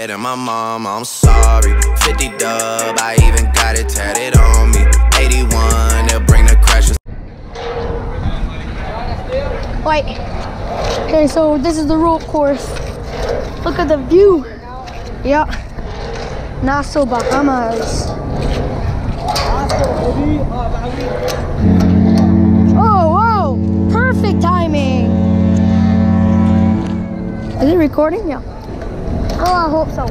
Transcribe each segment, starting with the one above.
And my mom, I'm sorry. 50 dub, I even got it tatted on me. 81, they'll bring the crashes. Wait. Okay, so this is the rope course. Look at the view. Yeah. Nassau, Bahamas. Oh, whoa! Perfect timing. Is it recording? Yeah. Oh, I hope so.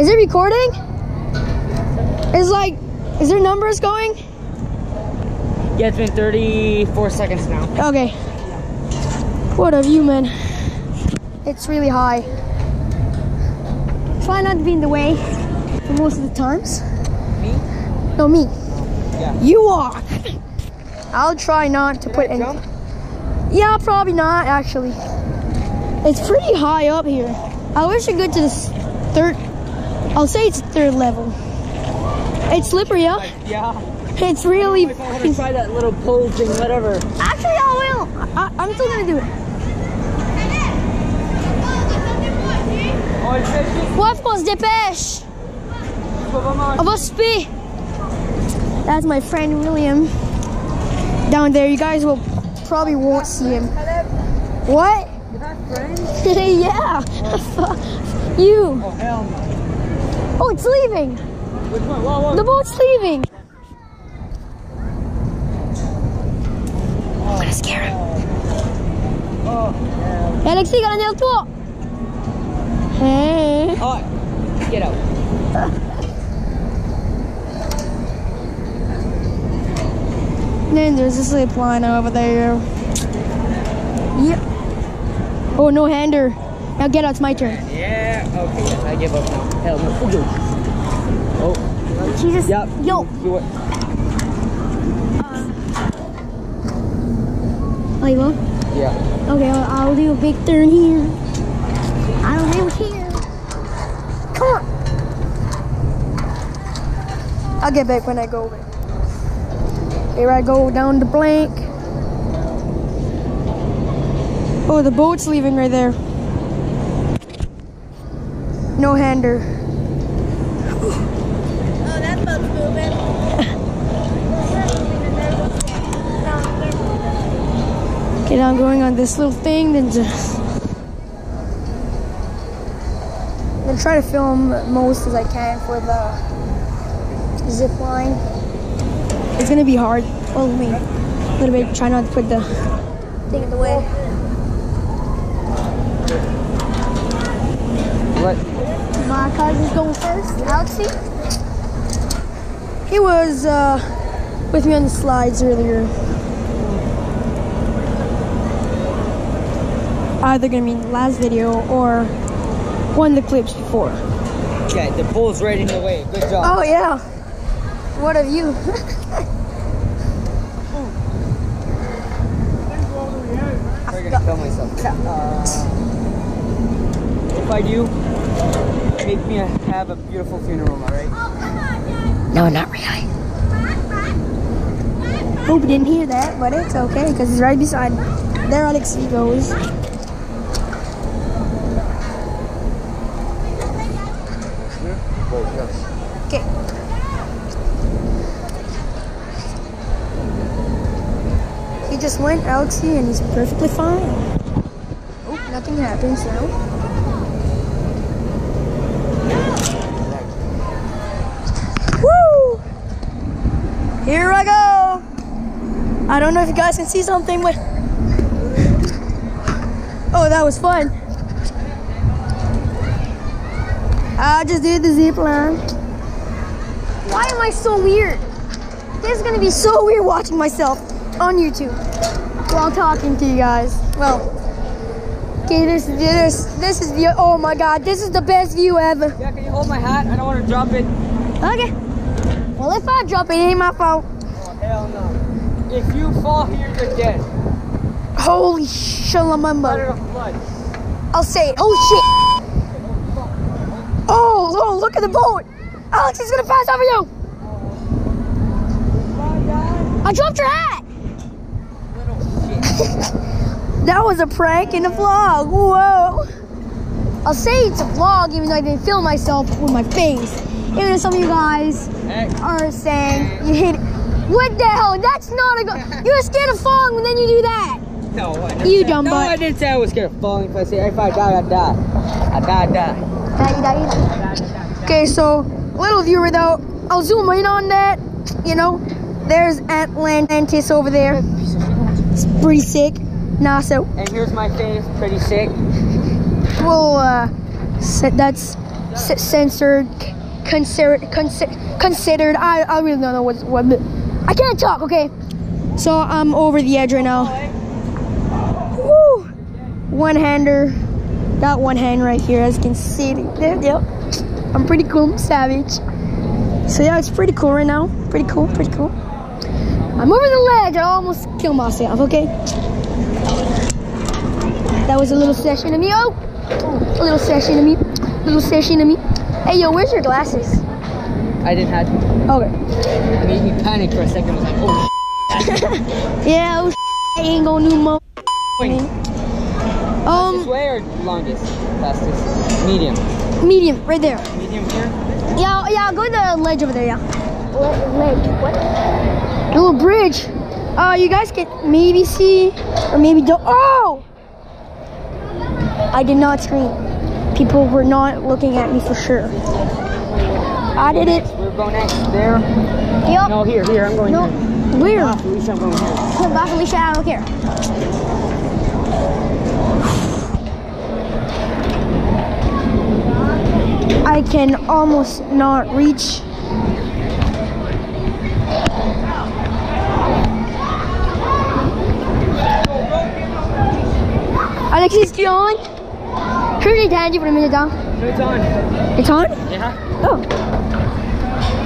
Is it recording? Is like, is there numbers going? Yeah, it's been 34 seconds now. Okay. What a view, man. It's really high. Try not to be in the way for most of the times. Me? No, me. Yeah. You walk. I'll try not to Did put I in. jump? Yeah, probably not actually. It's pretty high up here. I wish I could to this third. I'll say it's third level. It's slippery. Like, yeah. It's really. If I want to try that little pole thing, whatever. Actually, I will. I, I'm still gonna do it. Il fait juste Ouais, faut qu'on dépêche. On va souper. That's my friend William down there. You guys will probably won't see him. What? You have friends? yeah. you. Oh, hell no. Oh, it's leaving. Which one? Whoa, whoa. The boat's leaving. I'm gonna scare him. Oh, Alexis, got nail toi. Hey. Get out. Then there's a slip line over there. Yep. Oh, no hander. Now get out. It's my turn. Yeah. Okay, yes, I give up now. Hell no. Oh, go. Oh. Jesus. Yep. Yo. Do it. Oh, you will? Uh, yeah. Okay, I'll, I'll do a big turn here. I'll do here. Come on. I'll get back when I go back. Here I go down the blank. Oh, the boat's leaving right there. No hander. Oh, that boat's moving. Okay, now I'm going on this little thing, then just. I'm gonna try to film most as I can for the zip line. It's gonna be hard. Well, me. A little bit. Try not to put the thing in the way. What? My cousin's going first. Alexi. He was uh, with me on the slides earlier. Either gonna be in the last video or one of the clips before. Okay, the pole's right in the way. Good job. Oh yeah. What of you? I'm gonna kill myself. Uh, if I do, make me have a beautiful funeral, alright? no, not really. Hope you didn't hear that, but it's okay because it's right beside me. There Alexi goes. Okay. He just went Alexi and he's perfectly fine. Happens now. Woo! Here I go. I don't know if you guys can see something, but oh, that was fun. I just did the zip line. Why am I so weird? This is gonna be so weird watching myself on YouTube while talking to you guys. Well, okay, this this this is the oh my god, this is the best view ever. Yeah, can you hold my hat? I don't want to drop it. Okay. Well, if I drop it, it ain't my fault. Oh, hell no. If you fall here, you're dead. Holy shalamamba. I'll say it. Oh shit. Oh, oh, look at the boat. Alex is gonna pass over you. Oh, I dropped your hat. That was a prank in a vlog. Whoa. I'll say it's a vlog even though I didn't film myself with my face. Even if some of you guys are saying you hit it. What the hell? That's not a go. You're scared of falling and then you do that. No, You dumb No, butt. I didn't say I was scared of falling. If I say if I die, I die. I die, I die. Die, die, die. Okay, so little viewer though, I'll zoom in on that. You know, there's Atlantis over there. It's pretty sick. Nassau. And here's my face, pretty sick. Well, uh, that's censored, considered, consi- considered. I, I really don't know what, what. I can't talk. Okay, so I'm over the edge right now. Woo! One hander. Got one hand right here, as you can see. There, yep. I'm pretty cool, savage. So yeah, it's pretty cool right now. Pretty cool, pretty cool. I'm over the ledge. I almost killed myself. Okay. That was a little session of me. Oh, a little session of me. A Little session of me. Hey, yo, where's your glasses? I didn't have. them. Okay. It made me panic for a second. I was like, oh. Yeah, oh, I ain't gonna do mo. Wait, this Um, way or longest, fastest, medium, medium, right there. medium here. Yeah, yeah, go to the ledge over there, yeah. Ledge, what? A little bridge. Uh, you guys can maybe see, or maybe don't. Oh! I did not scream. People were not looking at me for sure. I did it. We're going next there. Yup. No, here, here. I'm going No. here. Where? Ah, Felicia, I'm going here. Bye, Felicia. I don't care. I can almost not reach. Alexis, tu es on? Je l'ai entendu pour le minute down. It's on. It's on? Yeah. Oh.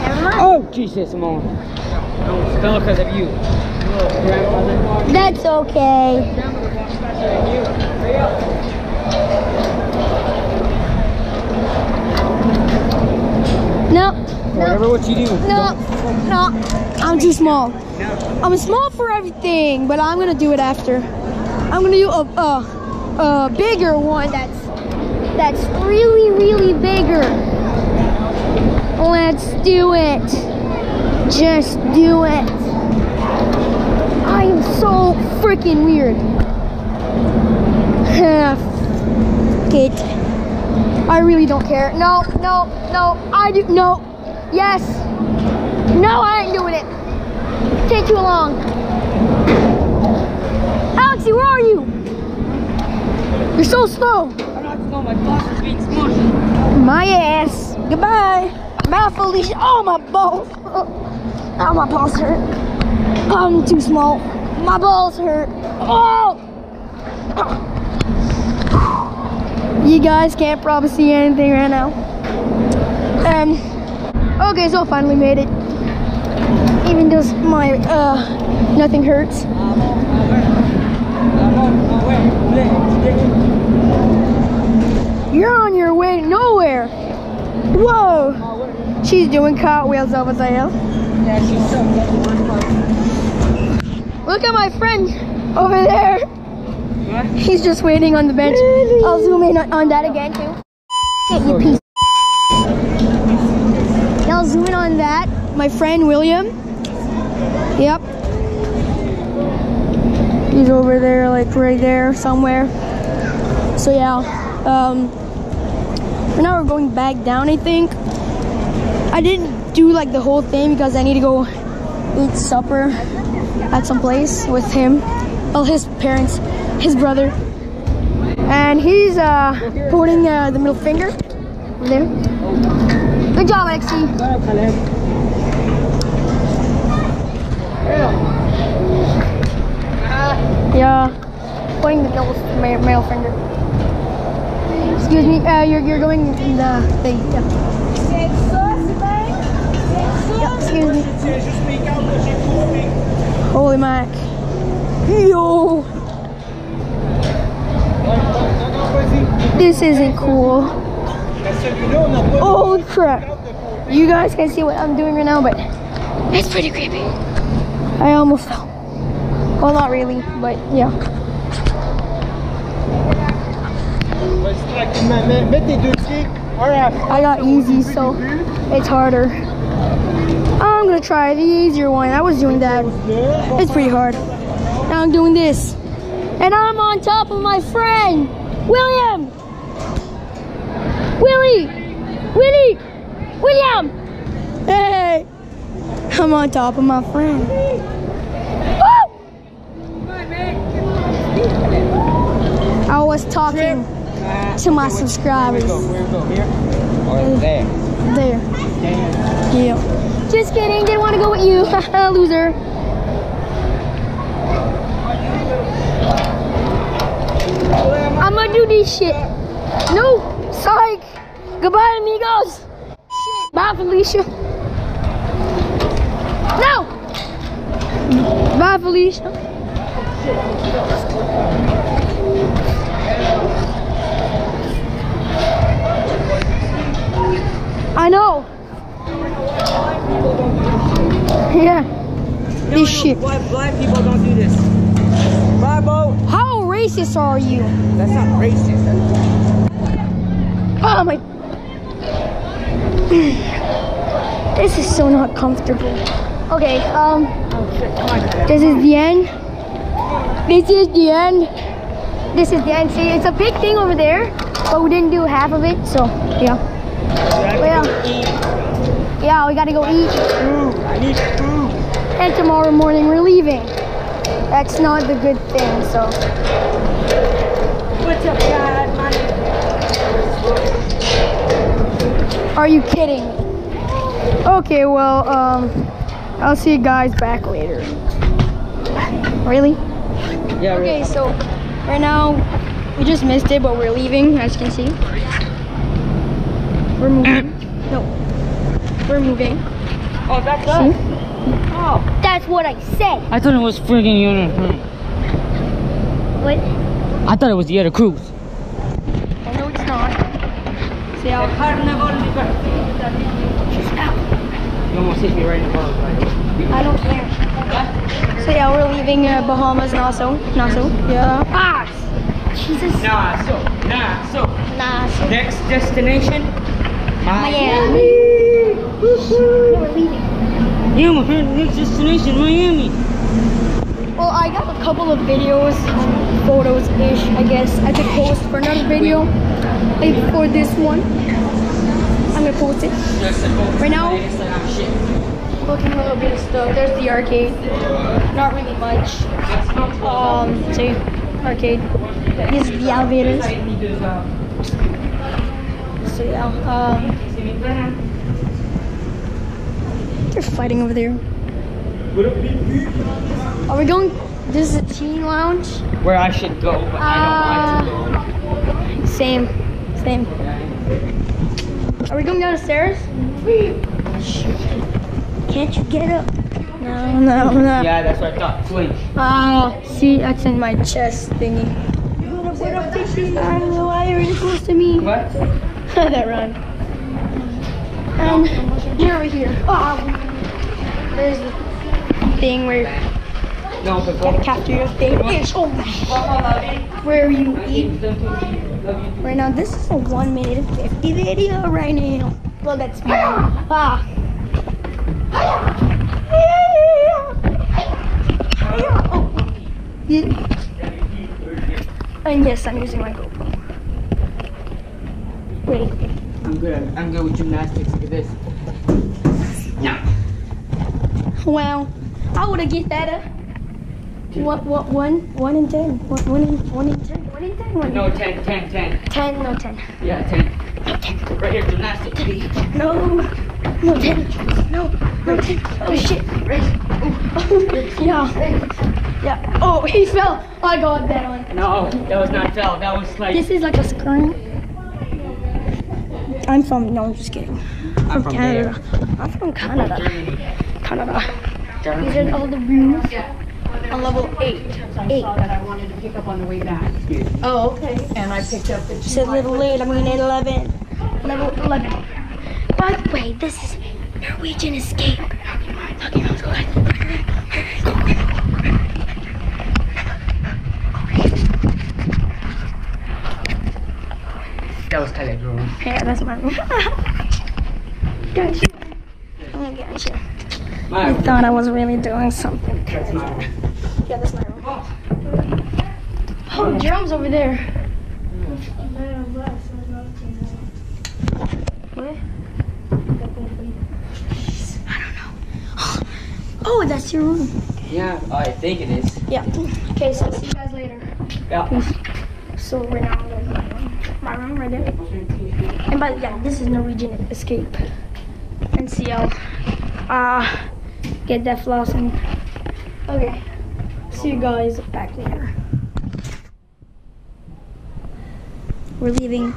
Never mind. Oh, Jesus, I'm on. Fell because of you. That's okay. No. Whatever what you do. No, no, I'm too small. I'm small for everything, but I'm gonna do it after. I'm gonna do a, a, a bigger one that's that's really, really bigger. Let's do it. Just do it. I am so freaking weird. Kate, I really don't care. No, no, no. I do no. Yes. No, I ain't doing it. Take too long. Alexi, where are you? You're so slow. I'm not slow. My boss is being smushed. My ass. Goodbye. My Felicia. Oh, my balls. Oh, my balls hurt. I'm too small. My balls hurt. Oh! You guys can't probably see anything right now. Um. Okay, so I finally made it. Even though my uh nothing hurts. You're on your way nowhere. Whoa! She's doing cartwheels over there. Yeah, she's so part. Look at my friend over there. What? He's just waiting on the bench. I'll zoom in on, on that again too. Get you piece. I'll zoom in on that. My friend William. Yep. He's over there, like right there somewhere. So yeah. Um. For now we're going back down. I think. I didn't do like the whole thing because I need to go eat supper at some place with him. Well, his parents, his brother, and he's uh holding uh, the middle finger there. Good job, Alexi. Yeah, pointing the middle middle finger. Excuse me, uh, you're you're going in the thing. Yeah. Yeah, excuse me. Holy mac. Yo. This isn't cool. Oh crap. You guys can see what I'm doing right now, but it's pretty creepy. I almost fell. Well, not really, but yeah. I got easy, so it's harder. I'm gonna try the easier one. I was doing that. It's pretty hard. Now I'm doing this. And I'm on top of my friend, William! Willie! Willie! William! Hey! I'm on top of my friend. I was talking to my subscribers. Where we go? Here? Or uh, there? There. Yeah. Just kidding. Didn't want to go with you. Loser. I'm gonna do this shit. No. Psych. Goodbye, amigos. Shit. Bye, Felicia. No. Bye, Felicia. I know. Yeah. This shit. Why black people don't do this? Bravo! How racist are you? That's not racist. Oh my. This is so not comfortable. Okay, um, this is the end. This is the end. This is the end. See, it's a big thing over there, but we didn't do half of it, so yeah. Well, yeah, we gotta go eat. I need food. And tomorrow morning we're leaving. That's not the good thing, so. What's up, guys? My Are you kidding? Okay, well, um, I'll see you guys back later. Really? Yeah, Okay, so right now we just missed it, but we're leaving, as you can see. We're moving. no, we're moving. Oh, that's us. Oh. That's what I said. I thought it was friggin' uniform. What? I thought it was the other cruise. Oh, no, it's not. See how? carnival You almost hit me right in the balls. I don't care. So yeah, we're leaving uh, Bahamas, Nassau. Nassau. Yeah. Ah! Jesus. Nah, so, nah, so. Nassau. Next destination? Miami. No, we're leaving. Yeah, my next destination, Miami. Well, I got a couple of videos, photos-ish, I guess. I could post for another video, like for this one. I'm gonna post it. Right now? Looking a little bit of stuff. There's the arcade. Not really much. Um, arcade. These are the elevators. So yeah, um, they're fighting over there. Are we going? This is a teen lounge. Where I should go, but I don't want to go. Same, same. Are we going down the stairs? Can't you get up? No, no, no. Yeah, that's what I thought. Flinch. Ah, see, that's in my chest thingy. What up, Dixie? I don't know why you're really close to me. What? that run. And you're over here. Ah, there's the thing where No, you capture your thing. It's oh, where you eat. Right now, this is a 1 minute and 50 video right now. Well, that's me. Ah. Yeah. And yes, I'm using my GoPro. Wait. I'm good. I'm good with gymnastics. Look at this. Wow. I would have get that. Uh, what? What? One? One in ten. One, one in one in ten. One in ten. One No, in 10, 10, 10. ten. No ten. Yeah, 10. Right here, gymnastics. No. No ten. No. No ten. Oh shit. yeah. Yeah. Oh, he fell. I got that one. No, that was not fell. That was like. This is like a screen. I'm from. No, I'm just kidding. I'm from Canada. I'm from Canada. Canada. These are all the rooms on level eight. Eight. that I wanted to pick up on the way back. Oh, okay. And I picked up the two. Said level 8, I'm going mean 11. Level 11. By the way, this is Norwegian Escape. Okay, let's go ahead. That was kind of gross. Yeah, that's my room. gotcha. Oh, gotcha. My I thought I was really doing something. That's my room. Yeah, that's my room. Oh, drums over there. What? I don't know. Oh, that's your room. Yeah, I think it is. Yeah. Okay, so see you guys later. Yeah. So right now, going to my room. Right there. And by yeah, this is Norwegian Escape. NCL. Uh, get that flossing. Okay. See you guys back later. We're leaving